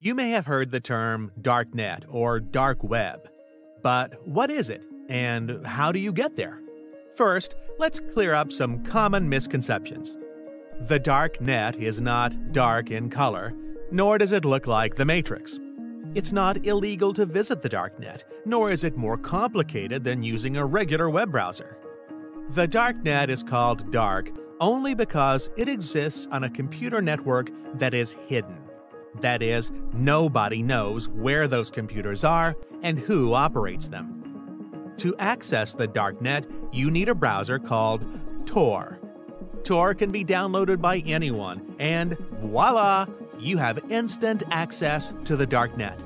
You may have heard the term darknet or dark web. But what is it, and how do you get there? First, let's clear up some common misconceptions. The dark net is not dark in color, nor does it look like the Matrix. It's not illegal to visit the darknet, nor is it more complicated than using a regular web browser. The darknet is called dark only because it exists on a computer network that is hidden. That is, nobody knows where those computers are and who operates them. To access the darknet, you need a browser called Tor. Tor can be downloaded by anyone, and voila, you have instant access to the darknet.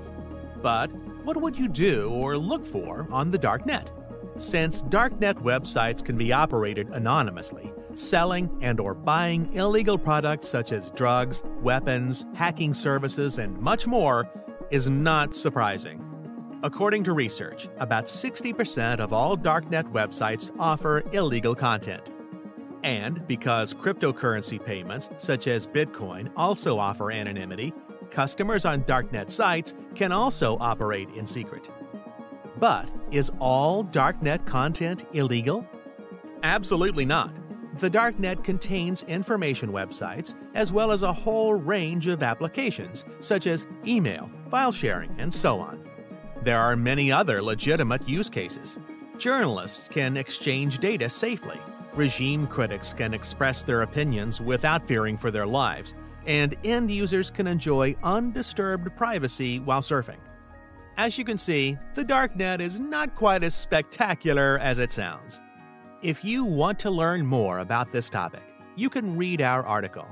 But what would you do or look for on the darknet? Since darknet websites can be operated anonymously, selling and or buying illegal products such as drugs, weapons, hacking services, and much more is not surprising. According to research, about 60% of all darknet websites offer illegal content. And because cryptocurrency payments, such as Bitcoin, also offer anonymity, customers on darknet sites can also operate in secret. But is all darknet content illegal? Absolutely not. The darknet contains information websites as well as a whole range of applications, such as email, file sharing, and so on. There are many other legitimate use cases. Journalists can exchange data safely, regime critics can express their opinions without fearing for their lives, and end users can enjoy undisturbed privacy while surfing. As you can see, the darknet is not quite as spectacular as it sounds. If you want to learn more about this topic, you can read our article